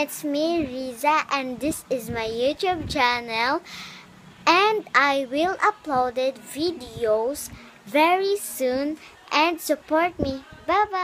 it's me Riza and this is my YouTube channel and I will upload videos very soon and support me. Bye bye.